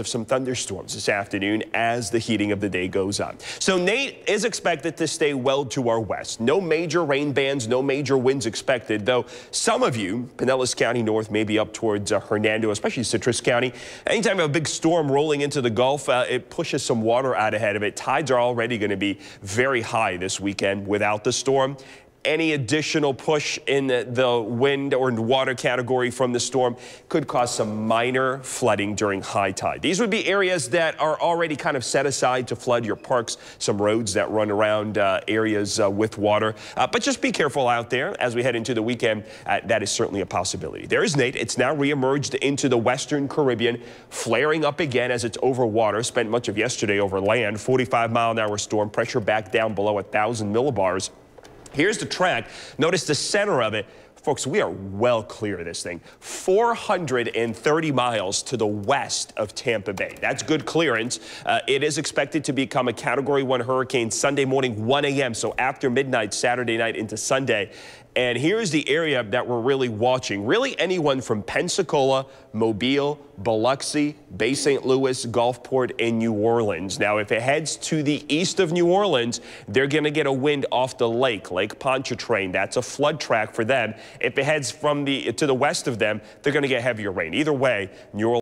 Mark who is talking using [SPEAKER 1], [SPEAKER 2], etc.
[SPEAKER 1] of some thunderstorms this afternoon as the heating of the day goes on. So Nate is expected to stay well to our west. No major rain bands, no major winds expected, though some of you, Pinellas County North, may be up towards uh, Hernando, especially Citrus County. Anytime a big storm rolling into the Gulf, uh, it pushes some water out ahead of it. Tides are already going to be very high this weekend without the storm any additional push in the wind or water category from the storm could cause some minor flooding during high tide. These would be areas that are already kind of set aside to flood your parks, some roads that run around uh, areas uh, with water. Uh, but just be careful out there as we head into the weekend. Uh, that is certainly a possibility. There is Nate. It's now reemerged into the western Caribbean, flaring up again as it's over water. Spent much of yesterday over land. 45 mile an hour storm, pressure back down below 1,000 millibars. Here's the track. Notice the center of it. Folks, we are well clear of this thing. 430 miles to the west of Tampa Bay. That's good clearance. Uh, it is expected to become a Category 1 hurricane Sunday morning, 1 a.m., so after midnight, Saturday night into Sunday. And here's the area that we're really watching. Really anyone from Pensacola, Mobile, Biloxi, Bay St. Louis, Gulfport, and New Orleans. Now, if it heads to the east of New Orleans, they're going to get a wind off the lake, Lake Pontchartrain. That's a flood track for them. If it heads from the to the west of them, they're going to get heavier rain. Either way, New Orleans